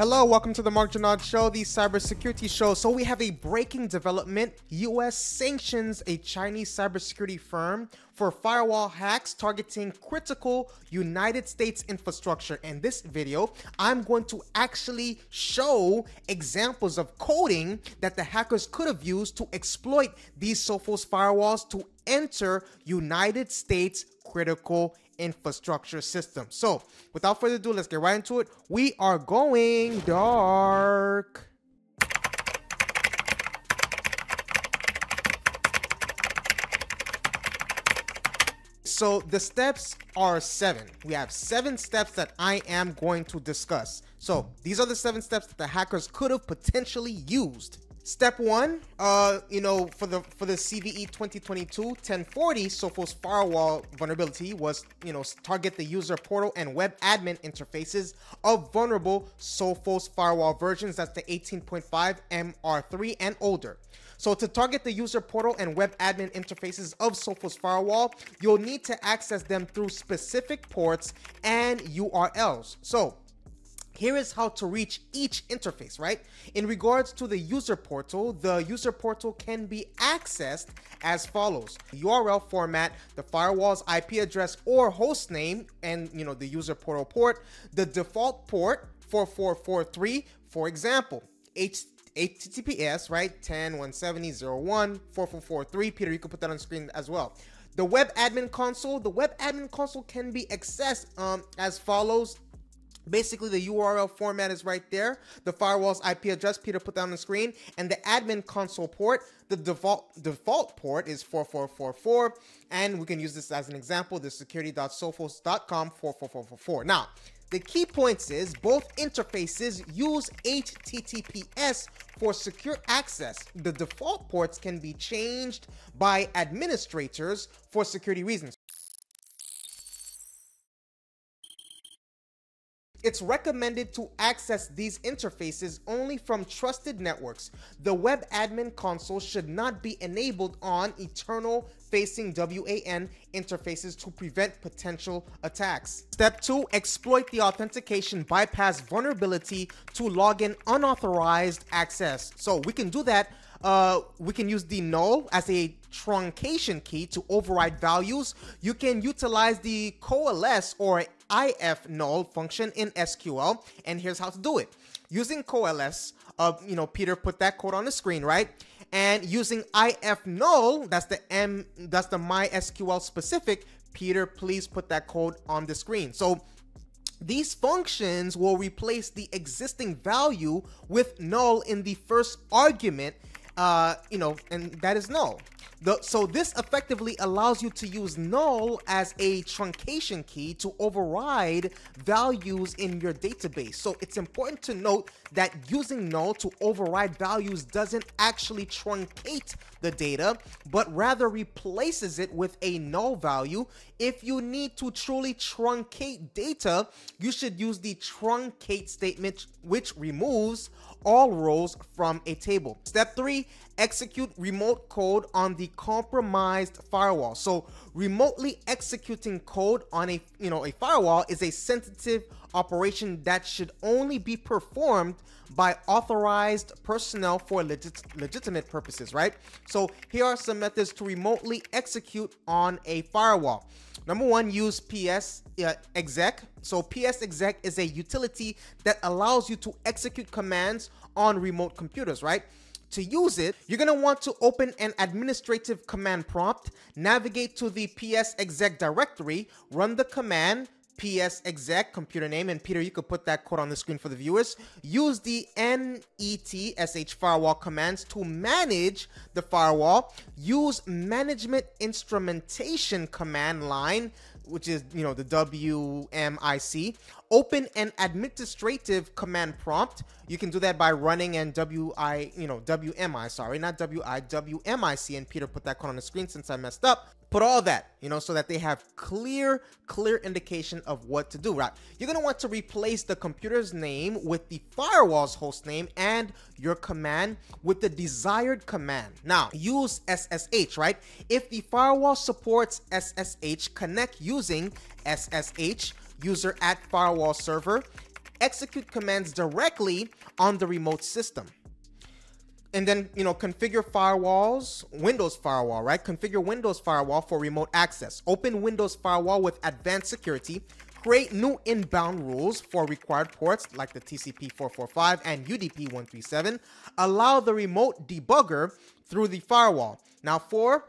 Hello, welcome to the Mark Janard Show, the cybersecurity show. So we have a breaking development. US sanctions a Chinese cybersecurity firm for firewall hacks targeting critical United States infrastructure. In this video, I'm going to actually show examples of coding that the hackers could have used to exploit these Sophos firewalls to enter United States critical infrastructure system. So without further ado, let's get right into it. We are going dark. So the steps are seven. We have seven steps that I am going to discuss. So these are the seven steps that the hackers could have potentially used Step one, uh, you know, for the for the CVE 2022-1040 Sophos firewall vulnerability was, you know, target the user portal and web admin interfaces of vulnerable Sophos firewall versions. That's the 18.5 MR3 and older. So to target the user portal and web admin interfaces of Sophos firewall, you'll need to access them through specific ports and URLs. So here is how to reach each interface, right? In regards to the user portal, the user portal can be accessed as follows. URL format, the firewall's IP address or host name, and you know the user portal port, the default port 4443, for example, H HTTPS, right? 10.170.01.4443. Peter, you can put that on screen as well. The web admin console, the web admin console can be accessed um, as follows Basically, the URL format is right there. The firewall's IP address, Peter put that on the screen, and the admin console port. The default default port is 4444, and we can use this as an example. The security.sophos.com 44444. Now, the key points is both interfaces use HTTPS for secure access. The default ports can be changed by administrators for security reasons. It's recommended to access these interfaces only from trusted networks. The web admin console should not be enabled on eternal facing WAN interfaces to prevent potential attacks. Step 2. Exploit the authentication bypass vulnerability to log in unauthorized access. So we can do that uh, we can use the null as a truncation key to override values. You can utilize the coalesce or if null function in SQL, and here's how to do it. Using coalesce, uh, you know, Peter put that code on the screen, right? And using if null, that's the M, that's the MySQL specific. Peter, please put that code on the screen. So these functions will replace the existing value with null in the first argument, uh, you know, and that is null. The, so this effectively allows you to use null as a truncation key to override values in your database. So it's important to note that using null to override values doesn't actually truncate the data, but rather replaces it with a null value. If you need to truly truncate data, you should use the truncate statement, which removes all rows from a table. Step three, execute remote code on the compromised firewall. So remotely executing code on a you know a firewall is a sensitive operation that should only be performed by authorized personnel for legit legitimate purposes, right? So here are some methods to remotely execute on a firewall. Number one, use PS uh, exec. So PS exec is a utility that allows you to execute commands on remote computers, right? To use it, you're going to want to open an administrative command prompt, navigate to the PS exec directory, run the command PS exec computer name, and Peter, you could put that code on the screen for the viewers. Use the netsh firewall commands to manage the firewall. Use management instrumentation command line which is you know the WMIC. Open an administrative command prompt. You can do that by running and WI, you know, WMI, sorry, not WI, WMIC. And Peter put that code on the screen since I messed up. Put all that, you know, so that they have clear, clear indication of what to do, right? You're gonna want to replace the computer's name with the firewall's host name and your command with the desired command. Now, use SSH, right? If the firewall supports SSH, connect using SSH user at firewall server execute commands directly on the remote system. And then you know configure firewalls windows firewall right? Configure windows firewall for remote access. Open windows firewall with advanced security. Create new inbound rules for required ports like the tcp 445 and udp 137 allow the remote debugger through the firewall now four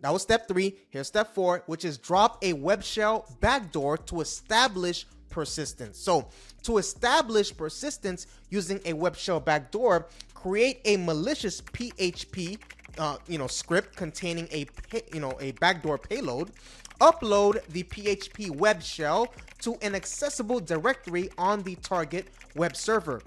that was step three. Here's step four which is drop a web shell backdoor to establish persistence. So to establish persistence using a web shell backdoor create a malicious PHP uh, you know script containing a you know a backdoor payload. Upload the PHP web shell to an accessible directory on the target web server.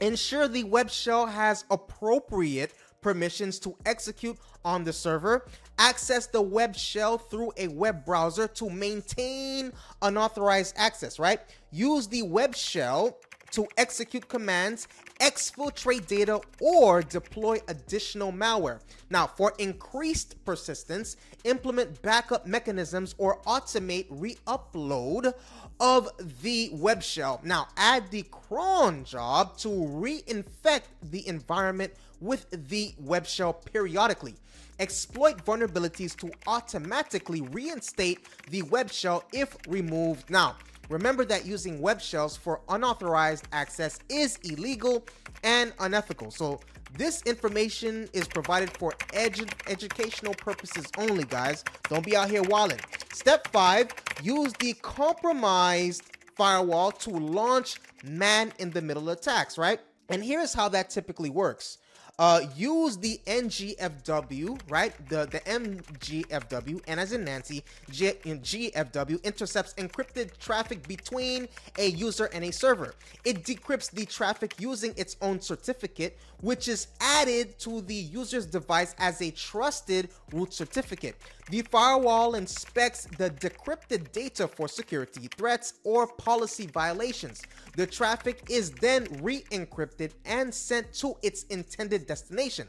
Ensure the web shell has appropriate permissions to execute on the server access the web shell through a web browser to maintain unauthorized access right? Use the web shell to execute commands, exfiltrate data, or deploy additional malware. Now, for increased persistence, implement backup mechanisms or automate re-upload of the web shell. Now, add the cron job to reinfect the environment with the web shell periodically. Exploit vulnerabilities to automatically reinstate the web shell if removed. Now, Remember that using web shells for unauthorized access is illegal and unethical. So this information is provided for edu educational purposes only, guys. Don't be out here walling. Step five, use the compromised firewall to launch man-in-the-middle attacks, right? And here's how that typically works uh, use the NGFW, right? The the MGFW, and as in Nancy, G, GFW intercepts encrypted traffic between a user and a server. It decrypts the traffic using its own certificate, which is added to the user's device as a trusted root certificate. The firewall inspects the decrypted data for security threats or policy violations. The traffic is then re-encrypted and sent to its intended destination.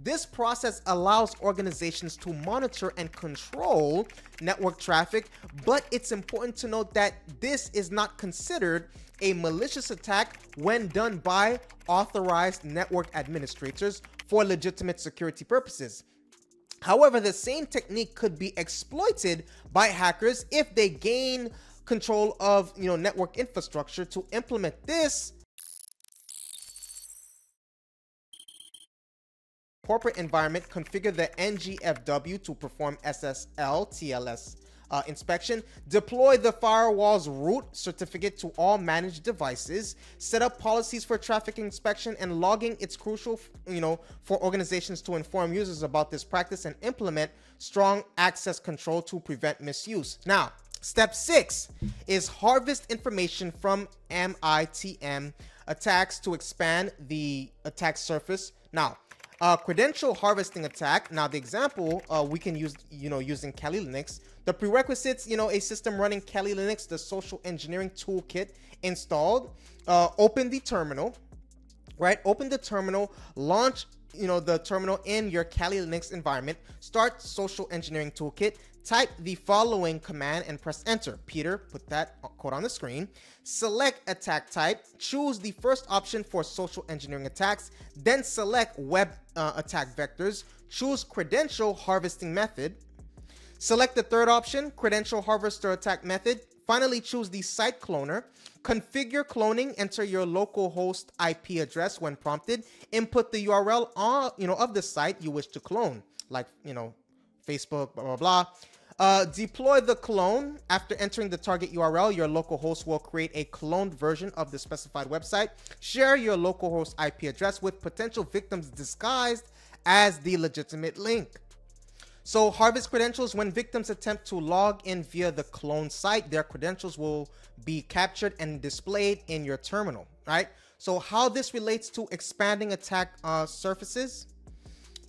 This process allows organizations to monitor and control network traffic, but it's important to note that this is not considered a malicious attack when done by authorized network administrators for legitimate security purposes. However, the same technique could be exploited by hackers if they gain control of you know network infrastructure to implement this corporate environment configure the ngfw to perform ssl tls uh, inspection, deploy the firewall's root certificate to all managed devices, set up policies for traffic inspection and logging. It's crucial, you know, for organizations to inform users about this practice and implement strong access control to prevent misuse. Now, step six is harvest information from MITM attacks to expand the attack surface. Now, uh, credential harvesting attack. Now, the example uh, we can use, you know, using Kali Linux. The prerequisites, you know, a system running Kali Linux, the social engineering toolkit installed. Uh, open the terminal, right? Open the terminal, launch, you know, the terminal in your Kali Linux environment. Start social engineering toolkit type the following command and press enter. Peter, put that code on the screen. Select attack type, choose the first option for social engineering attacks, then select web uh, attack vectors, choose credential harvesting method, select the third option, credential harvester attack method, finally choose the site cloner, configure cloning, enter your local host IP address when prompted, input the URL on, you know, of the site you wish to clone, like, you know, Facebook, blah, blah, blah. Uh, deploy the clone. After entering the target URL, your local host will create a cloned version of the specified website. Share your local host IP address with potential victims disguised as the legitimate link. So harvest credentials when victims attempt to log in via the clone site, their credentials will be captured and displayed in your terminal, right? So how this relates to expanding attack uh, surfaces,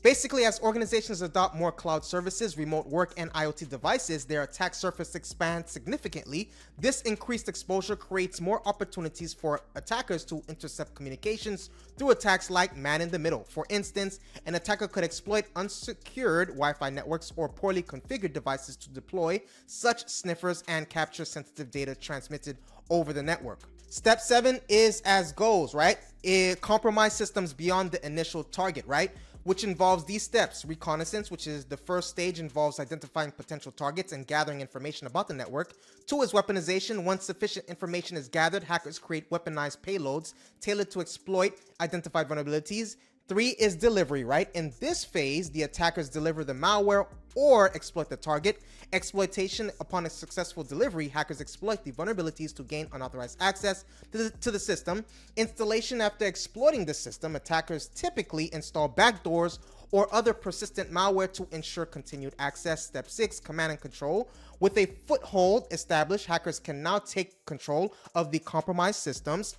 Basically, as organizations adopt more cloud services, remote work, and IoT devices, their attack surface expands significantly. This increased exposure creates more opportunities for attackers to intercept communications through attacks like man in the middle. For instance, an attacker could exploit unsecured Wi-Fi networks or poorly configured devices to deploy such sniffers and capture sensitive data transmitted over the network. Step seven is as goals, right? It compromise systems beyond the initial target, right? Which involves these steps reconnaissance, which is the first stage, involves identifying potential targets and gathering information about the network. Two is weaponization. Once sufficient information is gathered, hackers create weaponized payloads tailored to exploit identified vulnerabilities. Three is delivery, right? In this phase, the attackers deliver the malware or exploit the target. Exploitation upon a successful delivery, hackers exploit the vulnerabilities to gain unauthorized access to the, to the system. Installation after exploiting the system, attackers typically install backdoors or other persistent malware to ensure continued access. Step six, command and control. With a foothold established, hackers can now take control of the compromised systems.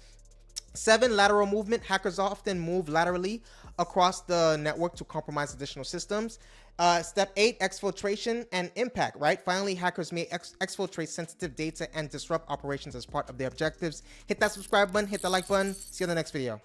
Seven, lateral movement. Hackers often move laterally across the network to compromise additional systems. Uh, step eight, exfiltration and impact, right? Finally, hackers may ex exfiltrate sensitive data and disrupt operations as part of their objectives. Hit that subscribe button, hit the like button. See you in the next video.